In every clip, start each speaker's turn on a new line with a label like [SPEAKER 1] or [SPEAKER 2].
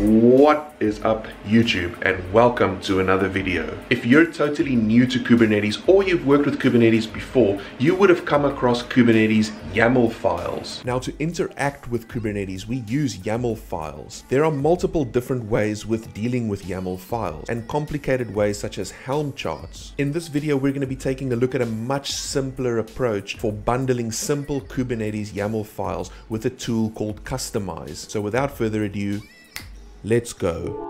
[SPEAKER 1] What is up YouTube and welcome to another video. If you're totally new to Kubernetes or you've worked with Kubernetes before, you would have come across Kubernetes YAML files. Now to interact with Kubernetes, we use YAML files. There are multiple different ways with dealing with YAML files and complicated ways such as Helm charts. In this video, we're going to be taking a look at a much simpler approach for bundling simple Kubernetes YAML files with a tool called Kustomize. So without further ado, Let's go.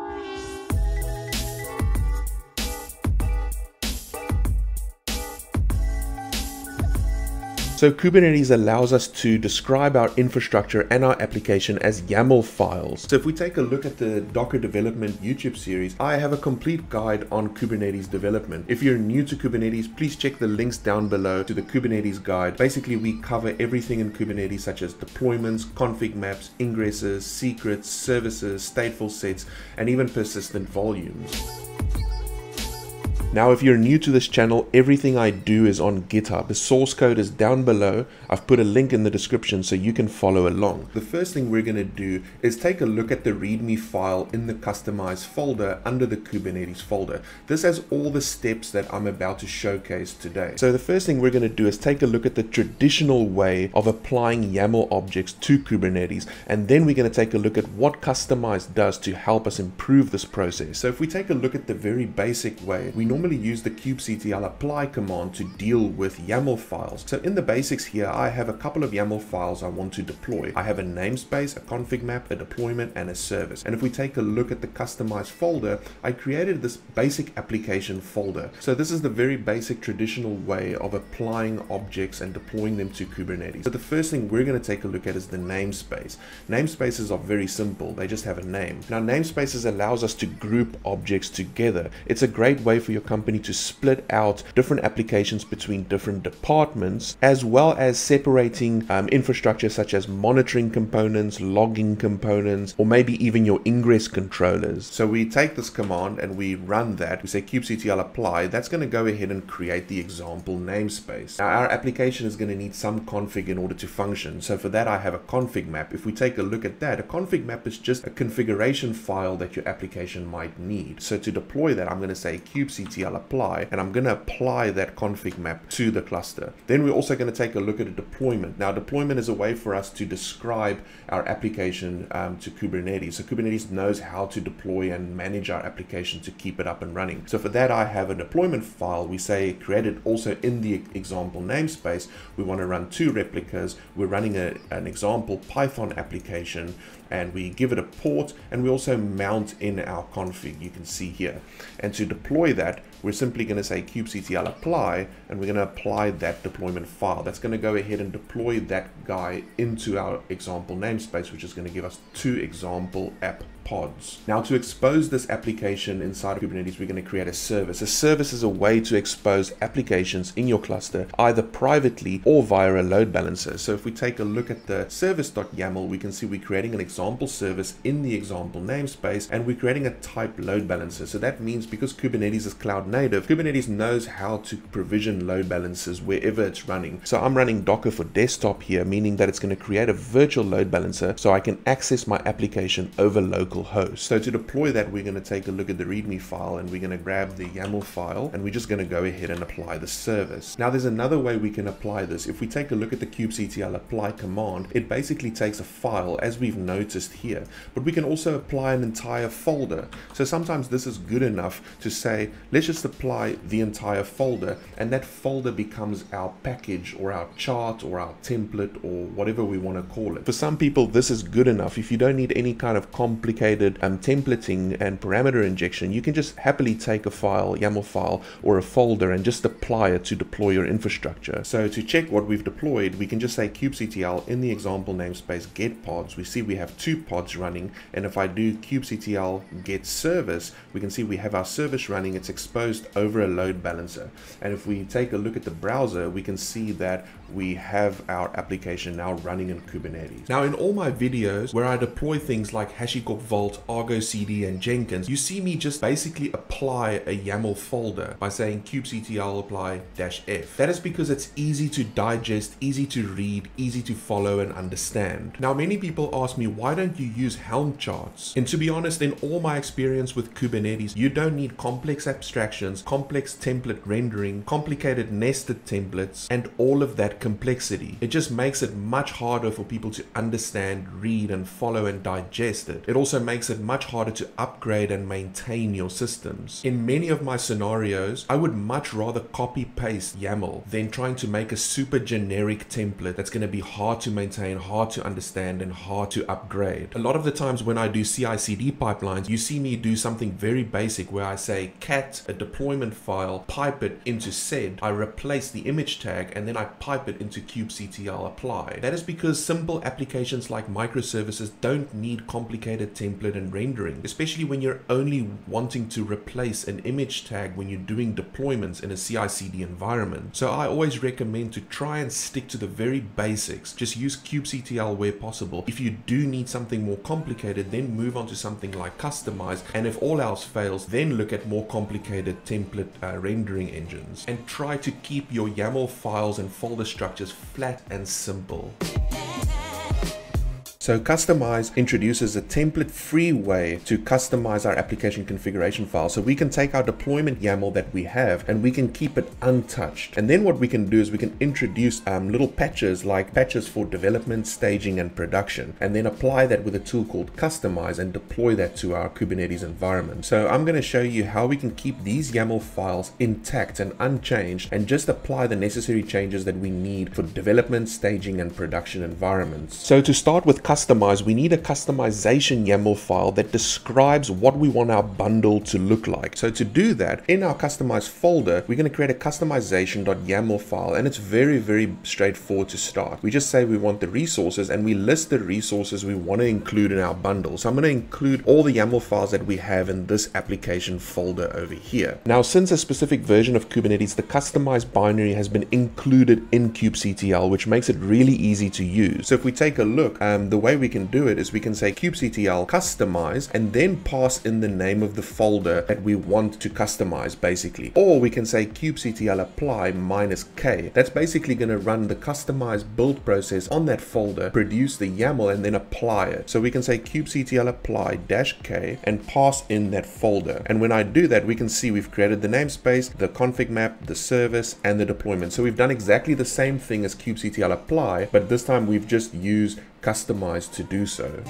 [SPEAKER 1] So Kubernetes allows us to describe our infrastructure and our application as YAML files. So if we take a look at the Docker development YouTube series, I have a complete guide on Kubernetes development. If you're new to Kubernetes, please check the links down below to the Kubernetes guide. Basically, we cover everything in Kubernetes such as deployments, config maps, ingresses, secrets, services, stateful sets, and even persistent volumes. Now, if you're new to this channel, everything I do is on GitHub. The source code is down below. I've put a link in the description so you can follow along. The first thing we're going to do is take a look at the README file in the kustomize folder under the Kubernetes folder. This has all the steps that I'm about to showcase today. So the first thing we're going to do is take a look at the traditional way of applying YAML objects to Kubernetes. And then we're going to take a look at what Kustomize does to help us improve this process. So if we take a look at the very basic way, we normally normally use the kubectl apply command to deal with YAML files. So in the basics here, I have a couple of YAML files I want to deploy. I have a namespace, a config map, a deployment, and a service. And if we take a look at the customized folder, I created this basic application folder. So this is the very basic traditional way of applying objects and deploying them to Kubernetes. So the first thing we're going to take a look at is the namespace. Namespaces are very simple. They just have a name. Now namespaces allows us to group objects together. It's a great way for your company to split out different applications between different departments, as well as separating um, infrastructure such as monitoring components, logging components, or maybe even your ingress controllers. So we take this command and we run that. We say kubectl apply. That's going to go ahead and create the example namespace. Now our application is going to need some config in order to function. So for that, I have a config map. If we take a look at that, a config map is just a configuration file that your application might need. So to deploy that, I'm going to say kubectl apply and I'm going to apply that config map to the cluster. Then we're also going to take a look at a deployment. Now deployment is a way for us to describe our application um, to Kubernetes. So Kubernetes knows how to deploy and manage our application to keep it up and running. So for that I have a deployment file. We say created also in the example namespace. We want to run two replicas. We're running a, an example Python application and we give it a port and we also mount in our config you can see here. And to deploy that we're simply going to say kubectl apply and we're going to apply that deployment file. That's going to go ahead and deploy that guy into our example namespace which is going to give us two example app pods. Now to expose this application inside of Kubernetes, we're going to create a service. A service is a way to expose applications in your cluster, either privately or via a load balancer. So if we take a look at the service.yaml, we can see we're creating an example service in the example namespace, and we're creating a type load balancer. So that means because Kubernetes is cloud native, Kubernetes knows how to provision load balancers wherever it's running. So I'm running Docker for desktop here, meaning that it's going to create a virtual load balancer so I can access my application over local local host. So to deploy that, we're going to take a look at the README file and we're going to grab the YAML file and we're just going to go ahead and apply the service. Now there's another way we can apply this. If we take a look at the kubectl apply command, it basically takes a file as we've noticed here, but we can also apply an entire folder. So sometimes this is good enough to say, let's just apply the entire folder and that folder becomes our package or our chart or our template or whatever we want to call it. For some people, this is good enough. If you don't need any kind of complicated um, templating and parameter injection, you can just happily take a file, YAML file, or a folder and just apply it to deploy your infrastructure. So to check what we've deployed, we can just say kubectl in the example namespace get pods. We see we have two pods running, and if I do kubectl get service, we can see we have our service running. It's exposed over a load balancer. And if we take a look at the browser, we can see that we have our application now running in Kubernetes. Now in all my videos where I deploy things like HashiCorp Vault, Argo CD, and Jenkins, you see me just basically apply a YAML folder by saying kubectl apply dash F. That is because it's easy to digest, easy to read, easy to follow and understand. Now, many people ask me, why don't you use Helm charts? And to be honest, in all my experience with Kubernetes, you don't need complex abstractions, complex template rendering, complicated nested templates, and all of that complexity. It just makes it much harder for people to understand, read, and follow and digest it. It also makes it much harder to upgrade and maintain your systems. In many of my scenarios, I would much rather copy paste YAML than trying to make a super generic template that's going to be hard to maintain, hard to understand, and hard to upgrade. A lot of the times when I do CI CD pipelines, you see me do something very basic where I say cat a deployment file, pipe it into sed, I replace the image tag, and then I pipe it into kubectl apply. That is because simple applications like microservices don't need complicated template and rendering, especially when you're only wanting to replace an image tag when you're doing deployments in a CI CD environment. So I always recommend to try and stick to the very basics. Just use kubectl where possible. If you do need something more complicated, then move on to something like Kustomize. And if all else fails, then look at more complicated template uh, rendering engines and try to keep your YAML files and folder structures flat and simple. So Kustomize introduces a template-free way to customize our application configuration file. So we can take our deployment YAML that we have and we can keep it untouched. And then what we can do is we can introduce um, little patches like patches for development, staging, and production, and then apply that with a tool called Kustomize and deploy that to our Kubernetes environment. So I'm going to show you how we can keep these YAML files intact and unchanged and just apply the necessary changes that we need for development, staging, and production environments. So to start with kustomize, we need a kustomization YAML file that describes what we want our bundle to look like. So to do that, in our kustomize folder, we're going to create a kustomization.yaml file, and it's very, very straightforward to start. We just say we want the resources, and we list the resources we want to include in our bundle. So I'm going to include all the YAML files that we have in this application folder over here. Now, since a specific version of Kubernetes, the customized binary has been included in kubectl, which makes it really easy to use. So if we take a look, um, the way we can do it is we can say kubectl kustomize and then pass in the name of the folder that we want to customize basically. Or we can say kubectl apply minus k. That's basically going to run the customized build process on that folder, produce the YAML and then apply it. So we can say kubectl apply dash k and pass in that folder. And when I do that, we can see we've created the namespace, the config map, the service and the deployment. So we've done exactly the same thing as kubectl apply, but this time we've just used customized to do so.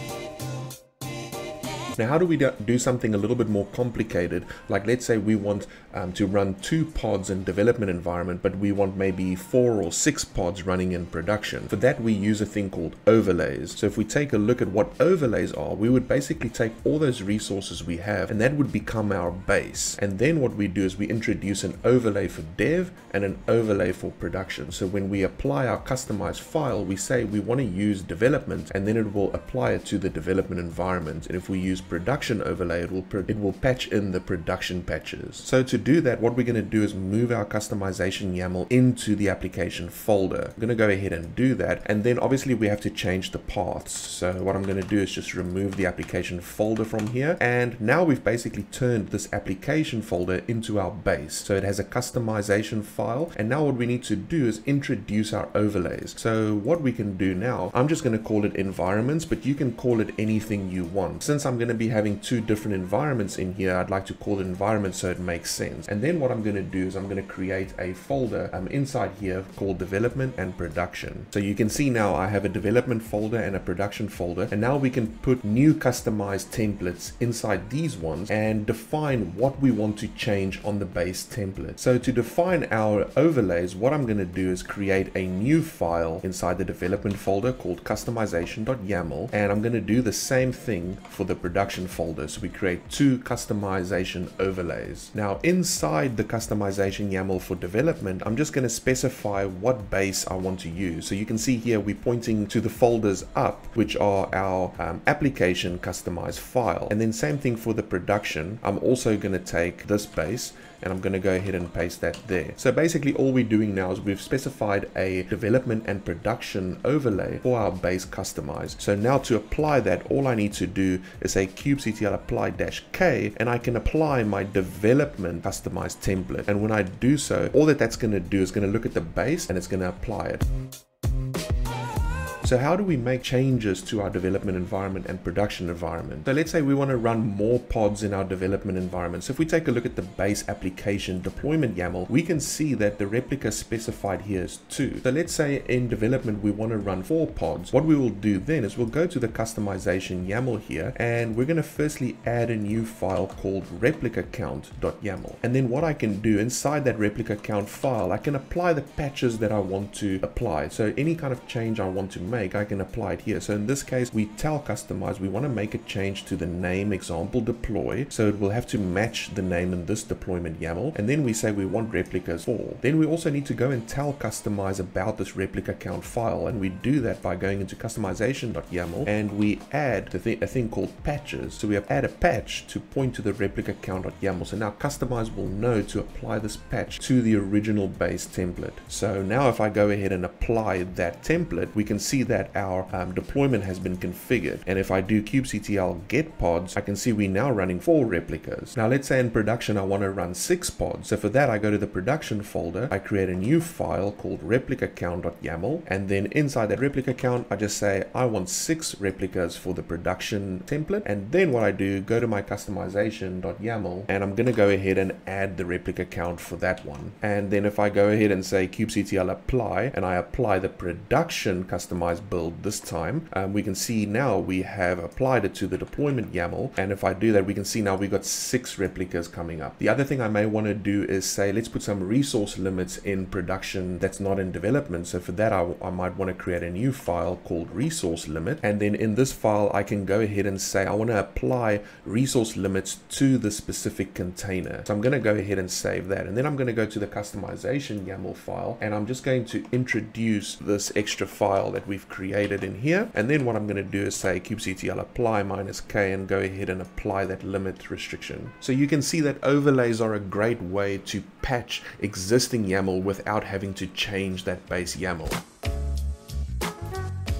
[SPEAKER 1] Now, how do we do something a little bit more complicated? Like let's say we want um, to run two pods in development environment, but we want maybe four or six pods running in production. For that, we use a thing called overlays. So if we take a look at what overlays are, we would basically take all those resources we have and that would become our base. And then what we do is we introduce an overlay for dev and an overlay for production. So when we apply our customized file, we say we want to use development and then it will apply it to the development environment. And if we use production overlay, it will, it will patch in the production patches. So to do that, what we're going to do is move our kustomization YAML into the application folder. I'm going to go ahead and do that. And then obviously we have to change the paths. So what I'm going to do is just remove the application folder from here. And now we've basically turned this application folder into our base. So it has a customization file. And now what we need to do is introduce our overlays. So what we can do now, I'm just going to call it environments, but you can call it anything you want. Since I'm going to be having two different environments in here, I'd like to call it environment so it makes sense. And then what I'm going to do is I'm going to create a folder um, inside here called development and production. So you can see now I have a development folder and a production folder. And now we can put new customized templates inside these ones and define what we want to change on the base template. So to define our overlays, what I'm going to do is create a new file inside the development folder called kustomization.yaml. And I'm going to do the same thing for the production folder. So we create two kustomization overlays. Now inside the kustomization YAML for development, I'm just going to specify what base I want to use. So you can see here we're pointing to the folders up, which are our um, application customized file. And then same thing for the production. I'm also going to take this base and I'm going to go ahead and paste that there. So basically all we're doing now is we've specified a development and production overlay for our base Kustomize. So now to apply that, all I need to do is say kubectl apply dash K and I can apply my development customized template. And when I do so, all that that's going to do is going to look at the base and it's going to apply it. So how do we make changes to our development environment and production environment? So let's say we want to run more pods in our development environment. So if we take a look at the base application deployment YAML, we can see that the replica specified here is two. So let's say in development, we want to run four pods. What we will do then is we'll go to the kustomization YAML here, and we're going to firstly add a new file called replica count.yaml. And then what I can do inside that replica count file, I can apply the patches that I want to apply. So any kind of change I want to make make, I can apply it here. So in this case, we tell Kustomize, we want to make a change to the name example deploy. So it will have to match the name in this deployment YAML. And then we say we want replicas for. Then we also need to go and tell Kustomize about this replica count file. And we do that by going into kustomization.yaml and we add th a thing called patches. So we have add a patch to point to the replica count.yaml. So now Kustomize will know to apply this patch to the original base template. So now if I go ahead and apply that template, we can see that our um, deployment has been configured. And if I do kubectl get pods, I can see we're now running four replicas. Now let's say in production, I want to run six pods. So for that, I go to the production folder, I create a new file called replica count.yaml. And then inside that replica count, I just say, I want six replicas for the production template. And then what I do, go to my kustomization.yaml, and I'm going to go ahead and add the replica count for that one. And then if I go ahead and say kubectl apply, and I apply the production build this time, um, we can see now we have applied it to the deployment YAML. And if I do that, we can see now we've got six replicas coming up. The other thing I may want to do is say, let's put some resource limits in production that's not in development. So for that, I, I might want to create a new file called resource limit. And then in this file, I can go ahead and say, I want to apply resource limits to the specific container. So I'm going to go ahead and save that. And then I'm going to go to the kustomization YAML file, and I'm just going to introduce this extra file that we've created in here. And then what I'm going to do is say kubectl apply minus k and go ahead and apply that limit restriction. So you can see that overlays are a great way to patch existing YAML without having to change that base YAML.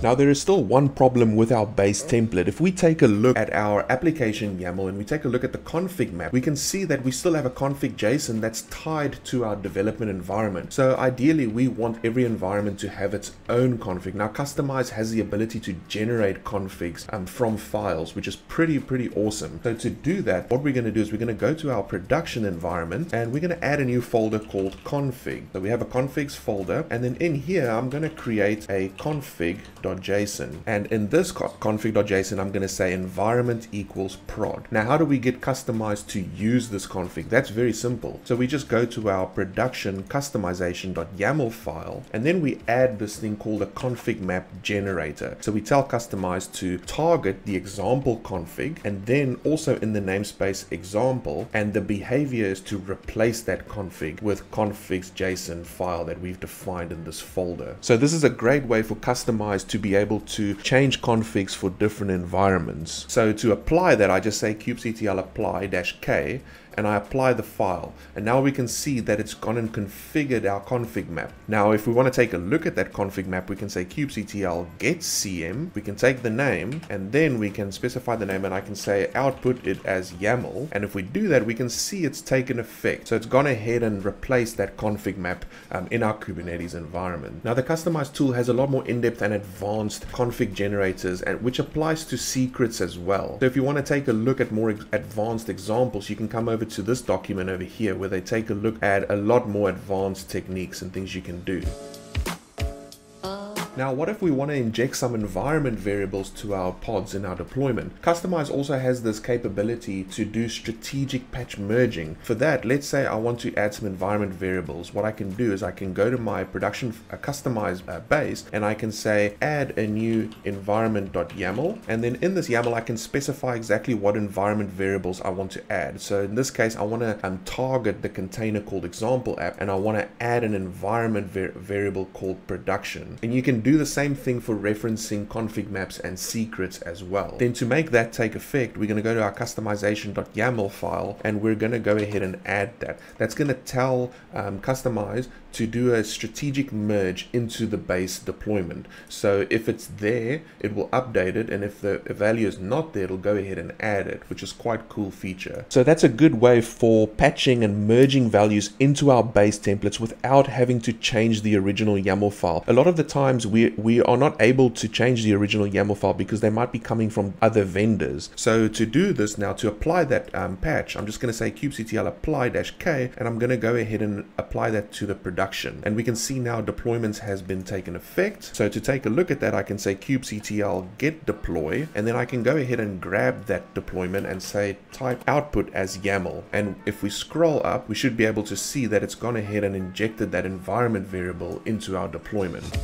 [SPEAKER 1] Now there is still one problem with our base template. If we take a look at our application YAML and we take a look at the config map, we can see that we still have a config JSON that's tied to our development environment. So ideally we want every environment to have its own config. Now Kustomize has the ability to generate configs um, from files, which is pretty, pretty awesome. So to do that, what we're gonna do is we're gonna go to our production environment and we're gonna add a new folder called config. So we have a configs folder and then in here, I'm gonna create a config config.json. And in this config.json, I'm going to say environment equals prod. Now, how do we get customized to use this config? That's very simple. So we just go to our production kustomization.yaml file, and then we add this thing called a config map generator. So we tell Kustomize to target the example config, and then also in the namespace example, and the behavior is to replace that config with configs JSON file that we've defined in this folder. So this is a great way for Kustomize to be able to change configs for different environments. So to apply that, I just say kubectl apply dash k and I apply the file. And now we can see that it's gone and configured our config map. Now, if we want to take a look at that config map, we can say kubectl get cm. We can take the name and then we can specify the name and I can say output it as YAML. And if we do that, we can see it's taken effect. So it's gone ahead and replaced that config map um, in our Kubernetes environment. Now, the customized tool has a lot more in-depth and advanced config generators, and which applies to secrets as well. So if you want to take a look at more advanced examples, you can come over to this document over here where they take a look at a lot more advanced techniques and things you can do. Now, what if we want to inject some environment variables to our pods in our deployment? Kustomize also has this capability to do strategic patch merging. For that, let's say I want to add some environment variables. What I can do is I can go to my production uh, Kustomize uh, base and I can say add a new environment.yaml. And then in this YAML, I can specify exactly what environment variables I want to add. So in this case, I want to um, target the container called example app and I want to add an environment var variable called production. And you can do the same thing for referencing config maps and secrets as well. Then to make that take effect, we're going to go to our kustomization.yaml file and we're going to go ahead and add that. That's going to tell um, Kustomize to do a strategic merge into the base deployment. So if it's there, it will update it. And if the value is not there, it'll go ahead and add it, which is quite cool feature. So that's a good way for patching and merging values into our base templates without having to change the original YAML file. A lot of the times we, we are not able to change the original YAML file because they might be coming from other vendors. So to do this now, to apply that um, patch, I'm just going to say kubectl apply-k, and I'm going to go ahead and apply that to the production production. And we can see now deployments has been taken effect. So to take a look at that, I can say kubectl get deploy, and then I can go ahead and grab that deployment and say type output as YAML. And if we scroll up, we should be able to see that it's gone ahead and injected that environment variable into our deployment.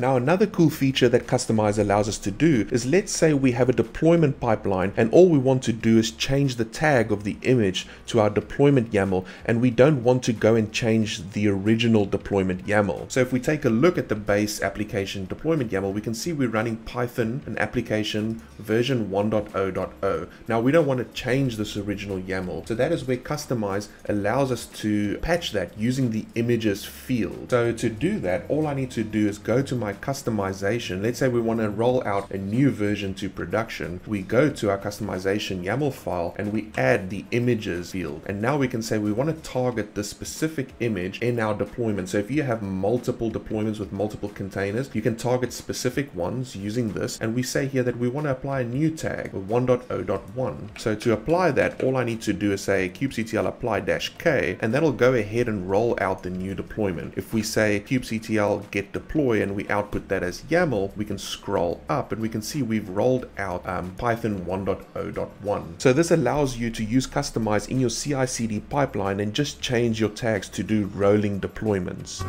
[SPEAKER 1] Now another cool feature that Kustomize allows us to do is let's say we have a deployment pipeline and all we want to do is change the tag of the image to our deployment YAML and we don't want to go and change the original deployment YAML. So if we take a look at the base application deployment YAML, we can see we're running Python and application version 1.0.0. Now we don't want to change this original YAML. So that is where Kustomize allows us to patch that using the images field. So to do that, all I need to do is go to my kustomization, let's say we want to roll out a new version to production, we go to our kustomization YAML file and we add the images field. And now we can say we want to target the specific image in our deployment. So if you have multiple deployments with multiple containers, you can target specific ones using this. And we say here that we want to apply a new tag with 1.0.1. So to apply that, all I need to do is say kubectl apply dash k, and that'll go ahead and roll out the new deployment. If we say kubectl get deploy and we output that as YAML, we can scroll up and we can see we've rolled out um, Python 1.0.1. So this allows you to use Kustomize in your CI/CD pipeline and just change your tags to do rolling deployments.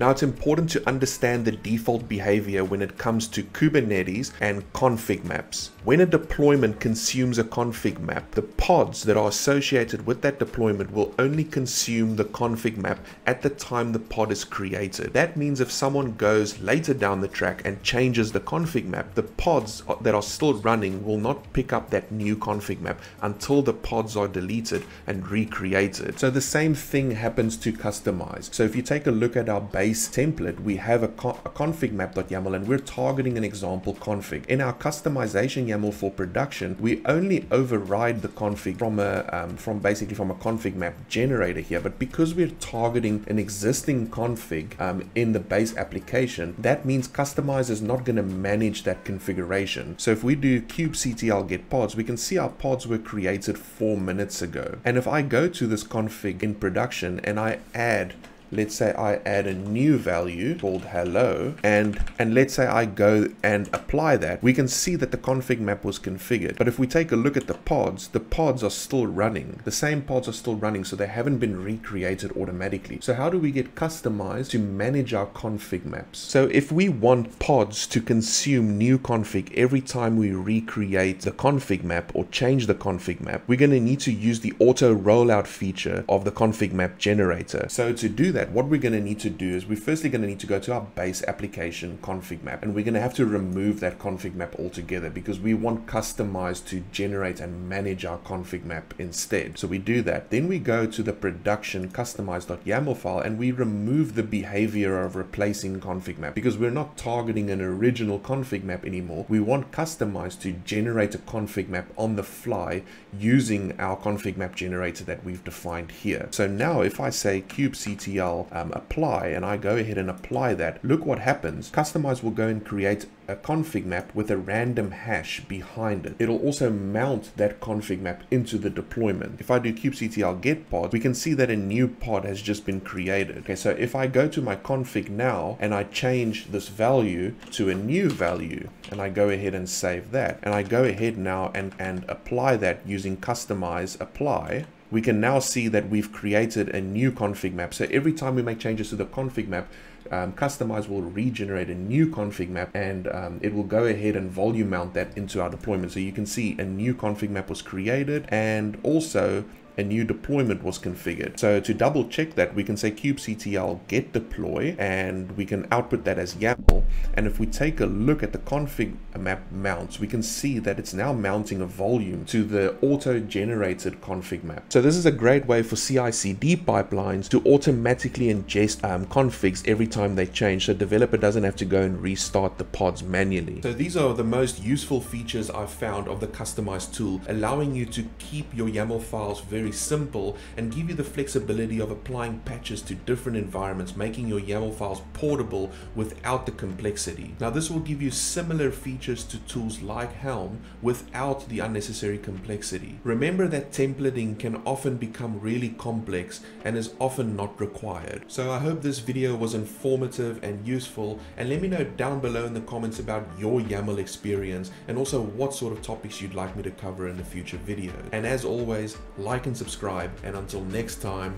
[SPEAKER 1] Now it's important to understand the default behavior when it comes to Kubernetes and config maps. When a deployment consumes a config map, the pods that are associated with that deployment will only consume the config map at the time the pod is created. That means if someone goes later down the track and changes the config map, the pods that are still running will not pick up that new config map until the pods are deleted and recreated. So the same thing happens to Kustomize. So if you take a look at our base base template, we have a, co a config map.yaml and we're targeting an example config. In our kustomization YAML for production, we only override the config from a um, from basically from a config map generator here. But because we're targeting an existing config um, in the base application, that means Kustomize is not going to manage that configuration. So if we do kubectl get pods, we can see our pods were created four minutes ago. And if I go to this config in production and I add let's say I add a new value called hello and and let's say I go and apply that we can see that the config map was configured. But if we take a look at the pods the pods are still running. The same pods are still running so they haven't been recreated automatically. So how do we get customized to manage our config maps? So if we want pods to consume new config every time we recreate the config map or change the config map we're going to need to use the auto rollout feature of the config map generator. So to do that that, what we're going to need to do is we're firstly going to need to go to our base application config map and we're going to have to remove that config map altogether because we want Kustomize to generate and manage our config map instead. So we do that. Then we go to the production kustomize.yaml file and we remove the behavior of replacing config map because we're not targeting an original config map anymore. We want Kustomize to generate a config map on the fly using our config map generator that we've defined here. So now if I say kubectl um, apply and I go ahead and apply that, look what happens. Kustomize will go and create a config map with a random hash behind it. It'll also mount that config map into the deployment. If I do kubectl get pod, we can see that a new pod has just been created. Okay, so if I go to my config now and I change this value to a new value and I go ahead and save that and I go ahead now and, and apply that using Kustomize apply, we can now see that we've created a new config map. So every time we make changes to the config map, um, Kustomize will regenerate a new config map and um, it will go ahead and volume mount that into our deployment. So you can see a new config map was created and also a new deployment was configured. So to double check that, we can say kubectl get deploy and we can output that as YAML. And if we take a look at the config map mounts, we can see that it's now mounting a volume to the auto-generated config map. So this is a great way for CI/CD pipelines to automatically ingest um, configs every time they change, so developer doesn't have to go and restart the pods manually. So these are the most useful features I've found of the customized tool, allowing you to keep your YAML files very simple and give you the flexibility of applying patches to different environments, making your YAML files portable without the complexity. Now this will give you similar features to tools like Helm without the unnecessary complexity. Remember that templating can often become really complex and is often not required. So I hope this video was informative and useful and let me know down below in the comments about your YAML experience and also what sort of topics you'd like me to cover in a future video. And as always, like and subscribe and until next time,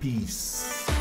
[SPEAKER 1] peace.